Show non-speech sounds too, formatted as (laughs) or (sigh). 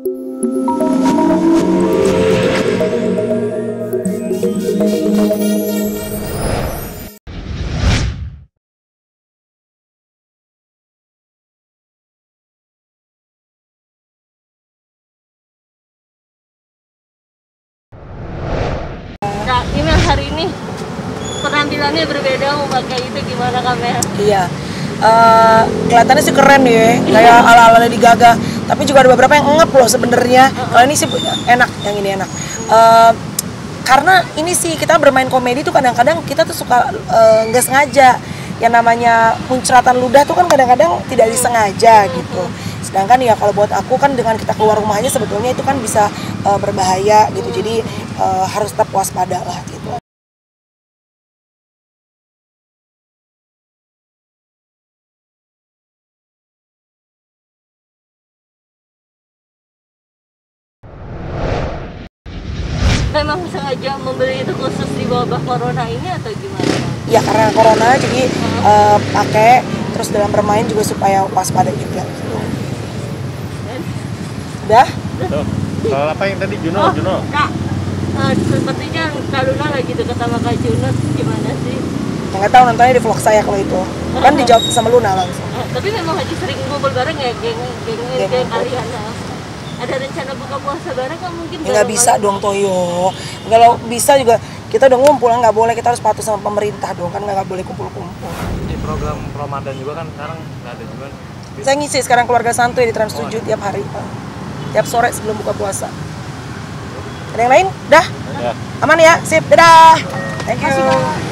Kak Imel hari ini penampilannya berbeda memakai itu gimana Kak Mel? Iya. Eh, kelihatannya sih keren ya, kayak (laughs) ala-ala Lady Gaga. Tapi juga ada beberapa yang ngep loh sebenarnya. Kalau ini sih enak, yang ini enak. Eh, karena ini sih kita bermain komedi tuh kadang-kadang kita tuh suka eh, nggak sengaja. Yang namanya muncratan ludah tuh kan kadang-kadang tidak disengaja gitu. Sedangkan ya kalau buat aku kan dengan kita keluar rumah aja sebetulnya itu kan bisa eh, berbahaya gitu. Jadi eh, harus tetap waspada lah gitu. Memang sengaja membeli itu khusus di wabah corona ini atau gimana? Ya karena corona jadi eh, pakai terus dalam bermain juga supaya waspada juga gitu. Udah? Tuh. Kalau apa yang tadi Juno, Oh, Juno. Kak, eh, sepertinya Kak Luna lagi deket sama Kak Juno, gimana sih? Ya, nggak tahu nontonnya di vlog saya kalau itu. Kan dijawab sama Luna langsung. Eh, tapi memang lagi sering ngumpul bareng ya, geng geng Geng geng ngumpul. kalian. nah. Ada rencana buka puasa bareng kan mungkin? Nggak bisa dong Toyo. Kalau bisa juga kita udah ngumpul nggak boleh kita harus patuh sama pemerintah dong kan nggak boleh kumpul-kumpul. Di program Ramadan juga kan sekarang nggak ada juga. Saya ngisi sekarang keluarga santuy di Trans 7 tiap hari. Tiap sore sebelum buka puasa. Ada yang lain? Dah? Ya. Aman ya? Sip. Dadah. Thank you.